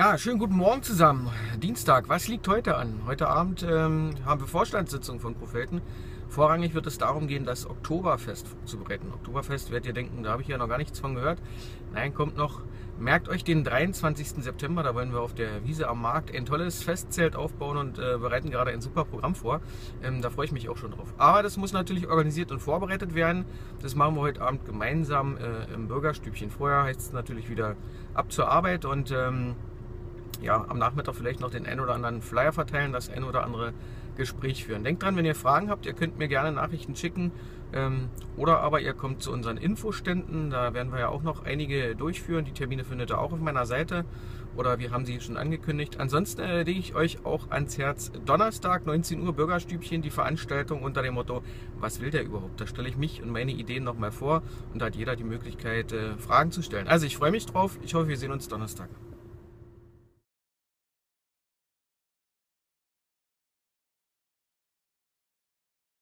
Ja, schönen guten Morgen zusammen. Dienstag, was liegt heute an? Heute Abend ähm, haben wir Vorstandssitzung von Profelten. Vorrangig wird es darum gehen, das Oktoberfest vorzubereiten. Oktoberfest werdet ihr denken, da habe ich ja noch gar nichts von gehört. Nein, kommt noch. Merkt euch den 23. September, da wollen wir auf der Wiese am Markt ein tolles Festzelt aufbauen und äh, bereiten gerade ein super Programm vor. Ähm, da freue ich mich auch schon drauf. Aber das muss natürlich organisiert und vorbereitet werden. Das machen wir heute Abend gemeinsam äh, im Bürgerstübchen. Vorher heißt es natürlich wieder ab zur Arbeit und ähm, ja, am Nachmittag vielleicht noch den ein oder anderen Flyer verteilen, das ein oder andere Gespräch führen. Denkt dran, wenn ihr Fragen habt, ihr könnt mir gerne Nachrichten schicken ähm, oder aber ihr kommt zu unseren Infoständen, da werden wir ja auch noch einige durchführen. Die Termine findet ihr auch auf meiner Seite oder wir haben sie schon angekündigt. Ansonsten äh, lege ich euch auch ans Herz Donnerstag, 19 Uhr Bürgerstübchen, die Veranstaltung unter dem Motto, was will der überhaupt? Da stelle ich mich und meine Ideen nochmal vor und da hat jeder die Möglichkeit, äh, Fragen zu stellen. Also ich freue mich drauf, ich hoffe, wir sehen uns Donnerstag.